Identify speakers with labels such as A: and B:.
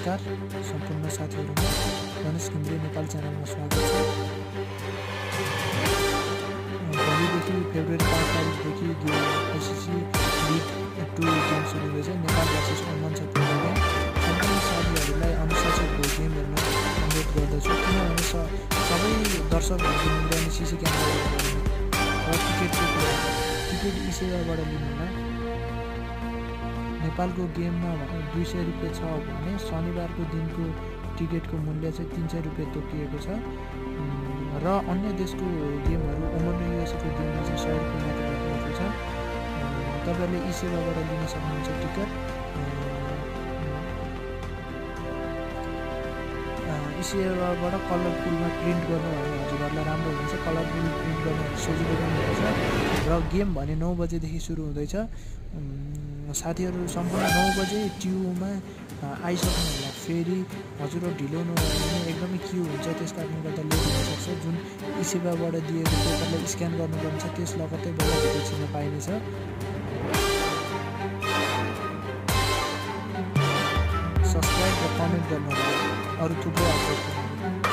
A: नमस्कार। सम्पूर्ण साथीहरूमा गणेश घिम्रे नेपाल च्यानलमा स्वागत छ। भोलिदेखि फेब्रुअरी पाँच तारिकदेखि आइसिसी लिग टु गेम हुँदैछ। नेपाल भर्सेस ओमान छ सम्पूर्ण साथीहरूलाई अनुशासित भयो गेम हेर्न अनुरोध गर्दछु। किनभने स सबै दर्शकहरूको निम्ति सिसी क्यामेरा र टिकट ई सेवाबाट लिनु होला। नेपालको गेममा दुई सय रुपियाँ छ भने शनिबारको दिनको टिकटको मूल्य चाहिँ तिन सय रुपियाँ तोकिएको छ। र अन्य देशको गेमहरू ओमन युएसएको दिनमा चाहिँ सय रुपियाँ मात्र तोकिएको छ। तपाईँहरूले ई सेवाबाट लिन सक्नुहुन्छ टिकट। ई सेवाबाट कलरफुलमा प्रिन्ट गर्नु भने हजुरहरूलाई राम्रो हुन्छ। कलरफुल प्रिन्ट गर्नु सजिलो पनि हुँदैछ र गेम भने नौ बजेदेखि सुरु हुँदैछ। साथीहरू सम्पूर्ण नौ बजे ट्युमा आइसक्नु होला फेरि हजुरहरू ढिलो भने एकदमै क्यु हुन्छ। त्यस कारणले गर्दा लेट हुनसक्छ जुन ई सेवाबाट दिएको पेपरलाई स्क्यान गर्नुपर्ने त्यस लगत्तै बेला छिर्न पाइनेछ। सब्सक्राइब र कमेन्ट गर्नु होला अरू थुप्रो अपडेट